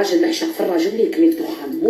راجل نعشق في الراجل اللي يكمل دخان